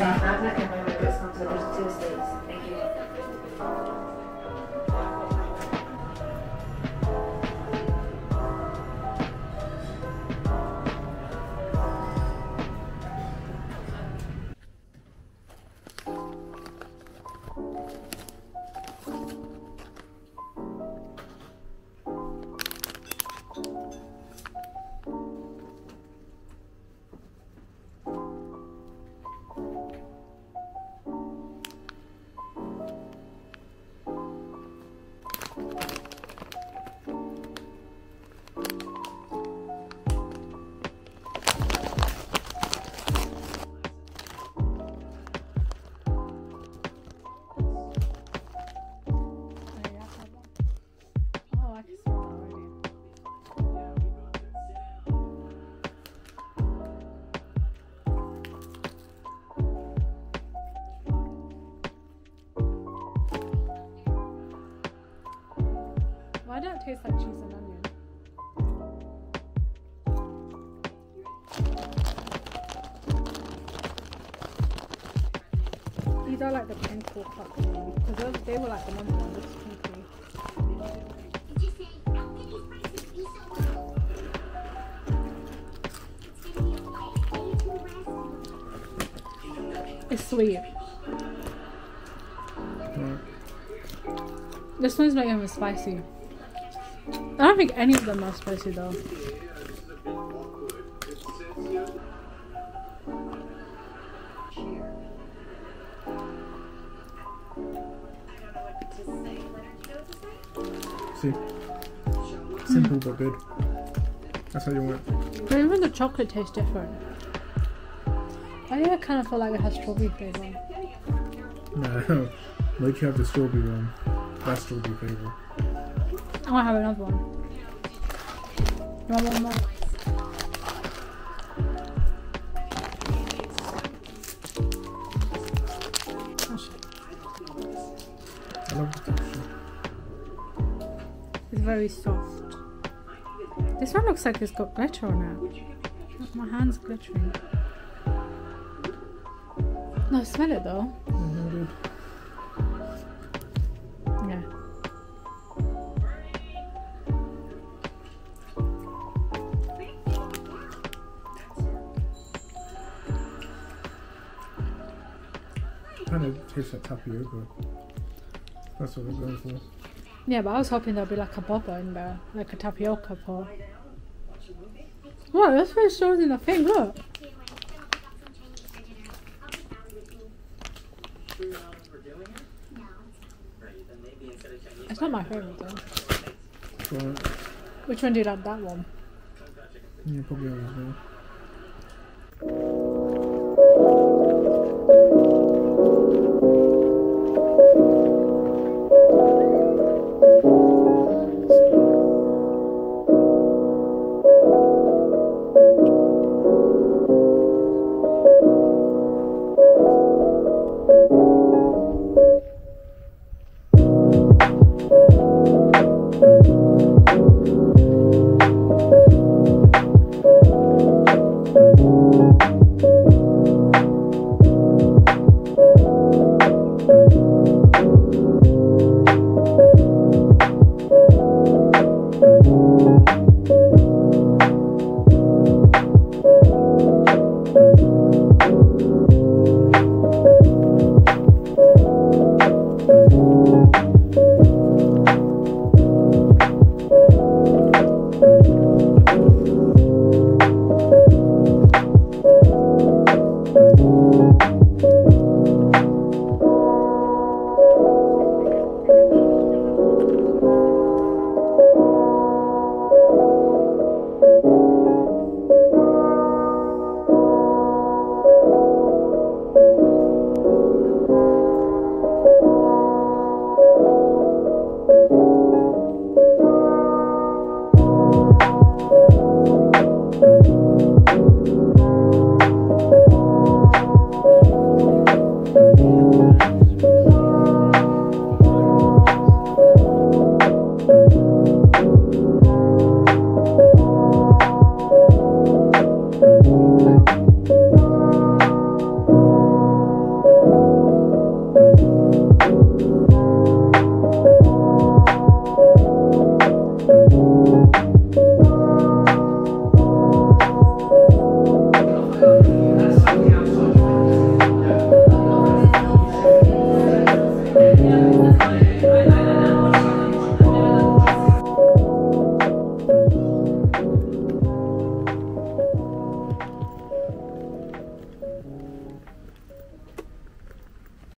Ajá. These are like the crinkle cut because those they were like the ones that looked crinkly. It's sweet. Mm. This one's not even spicy. I don't think any of them are spicy though. See? Simple but good. That's how you want it. But even the chocolate tastes different. I think I kind of feel like it has strawberry flavour. No. Wait you have the strawberry one. That's strawberry flavour. I have another one. You want one more? I love. It's very soft. This one looks like it's got glitter on it. My hand's glittering. No, smell it though. Mhm. Yeah. Kind of tastes like tapioca. That's what I'm going for. Yeah, but I was hoping there'd be like a boba in there, like a tapioca pot. What? That's very strong in the thing. Look. It's not my favorite though. But Which one do you like? That one. yeah, probably